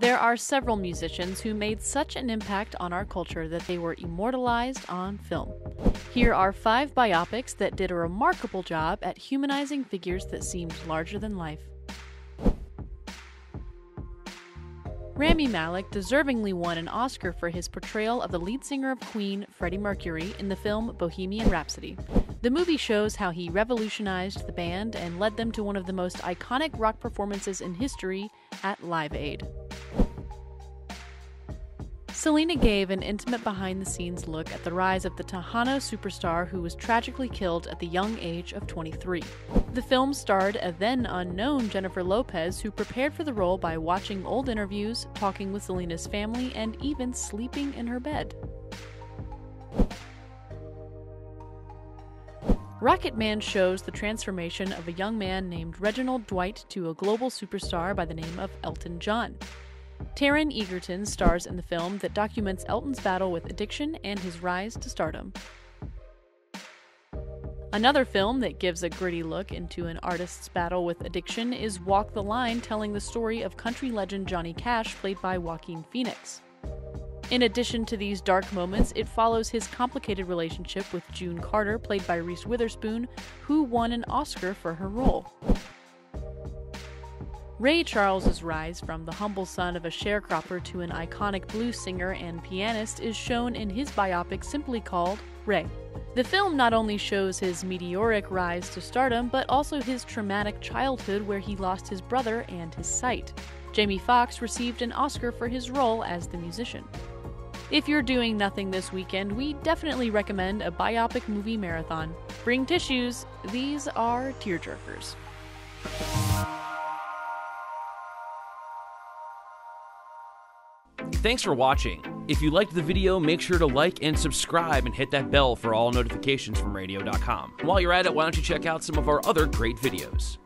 There are several musicians who made such an impact on our culture that they were immortalized on film. Here are five biopics that did a remarkable job at humanizing figures that seemed larger than life. Rami Malek deservingly won an Oscar for his portrayal of the lead singer of Queen, Freddie Mercury, in the film Bohemian Rhapsody. The movie shows how he revolutionized the band and led them to one of the most iconic rock performances in history at Live Aid. Selena gave an intimate behind the scenes look at the rise of the Tejano superstar who was tragically killed at the young age of 23. The film starred a then unknown Jennifer Lopez who prepared for the role by watching old interviews, talking with Selena's family, and even sleeping in her bed. Rocketman shows the transformation of a young man named Reginald Dwight to a global superstar by the name of Elton John. Taron Egerton stars in the film that documents Elton's battle with addiction and his rise to stardom. Another film that gives a gritty look into an artist's battle with addiction is Walk the Line, telling the story of country legend Johnny Cash, played by Joaquin Phoenix. In addition to these dark moments, it follows his complicated relationship with June Carter, played by Reese Witherspoon, who won an Oscar for her role. Ray Charles's rise from the humble son of a sharecropper to an iconic blues singer and pianist is shown in his biopic simply called Ray. The film not only shows his meteoric rise to stardom, but also his traumatic childhood where he lost his brother and his sight. Jamie Foxx received an Oscar for his role as the musician. If you're doing nothing this weekend, we definitely recommend a biopic movie marathon. Bring tissues, these are tearjerkers. Thanks for watching. If you liked the video, make sure to like and subscribe and hit that bell for all notifications from radio.com. While you're at it, why don't you check out some of our other great videos?